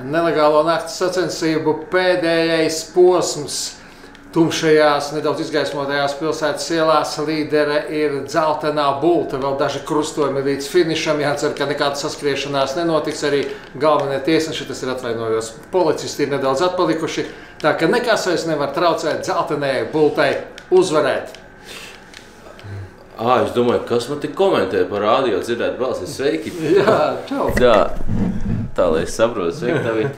nelegālo naktas sacensību pēdējais posms. Tumšajās, nedaudz izgaismotajās pilsētas ielās līdere ir dzeltenā bulta. Vēl daži krustojumi līdz finišam. Jācer, ka nekāda saskriešanās nenotiks. Arī galvenie tiesneši, tas ir atvainojos, policisti ir nedaudz atpalikuši. Tā ka nekas vairs nevar traucēt dzeltenajai bultai uzvarēt. Ah, es domāju, kas man tik komentē par rādio dzirdēt balsi. Sveiki! Jā, čau! Tā, tā lai es saprotu, sveiki! Tavi.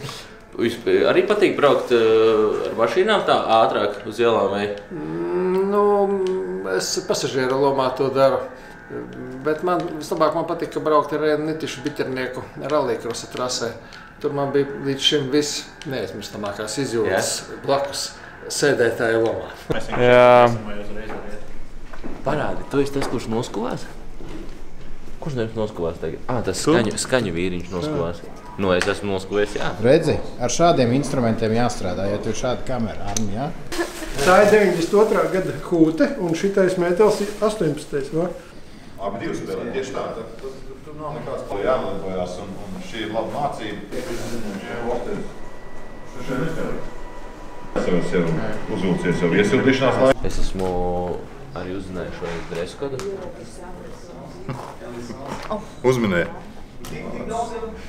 Vispār Arī patīk braukt uh, ar mašīnām tā ātrāk uz ielām. Vai? Nu, es pasažieru lomā to daru. Bet man vislabāk man patika braukt ar Nitišu biķernieku rallija trasē. Tur man bija līdz šim viss neaizmirstamākās izjūtas yeah. blakus sēdētāja lomā. Jā, Parādi, tu esi tas, kurš noskolās? Kurš nevis noskolās tagad? Ah, tas skaņu, skaņu vīriņš noskolās. Nu, es esmu noskolies, jā. Redzi, ar šādiem instrumentiem jāstrādā, ja tu ir šāda kamera armijā. Tā ir 92. gada hūte, un šitais metāls ir 18. Va? Abi divi spēlē tieši tā. Tur nav nekāds jālielojās, un, un šī ir laba mācība. Es jau uzvilcies jau iesildīšanās laikā. Es esmu arī uzzinājis šo dresu kodu. Uzminēja.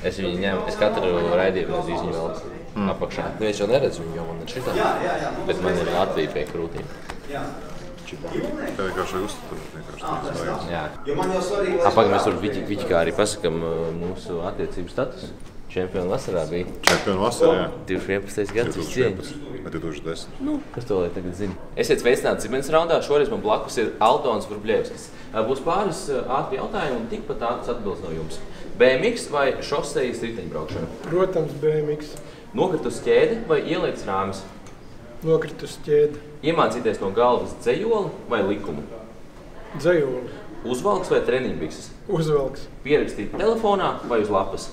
Es viņu ņēmu, es katru raidījumu uz viņu vēl mm. apakšā. Nu, es jau neredzu viņu, jo man ir šitā. Bet man ir Latvija pie krūtīm. Tā vienkārši uztur. vienkārši tā Jā. Apakaļ mēs tur viķi, viķi kā arī pasakam uh, mūsu attiecību statusu. Čempionu vasarā bija Čempionu vasarā, jā. 2011. gads. uz cieņas. 2011 vai 2010. Nu, kas to lai tagad zina? Esiet sveicināti Cimens raundā. Šoreiz man blakus ir Altons Vrublievskis. Būs pāris ātri jautājumi un tikpat ātras atbildes no jums. BMX vai šosejas riteņbraukšana? Protams, BMX Nokritus ķēde vai ieliekts rāmis? nokritus ķēde, Iemācīties no galvas dzējoli vai likumu? dzējoli, Uzvalks vai treniņbikses? uzvelks Pierakstīt telefonā vai uz lapas?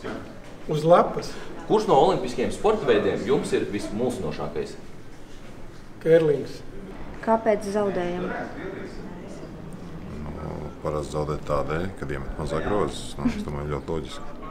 Uz lapas, Kurš no olimpiskiem sporta veidiem jums ir vismulsinošākais? kērlings, Kāpēc zaudējam? Parasti zaudēt tādēļ, kad iemet mazāk rozes. Nu, es domāju, ļoti loģiski.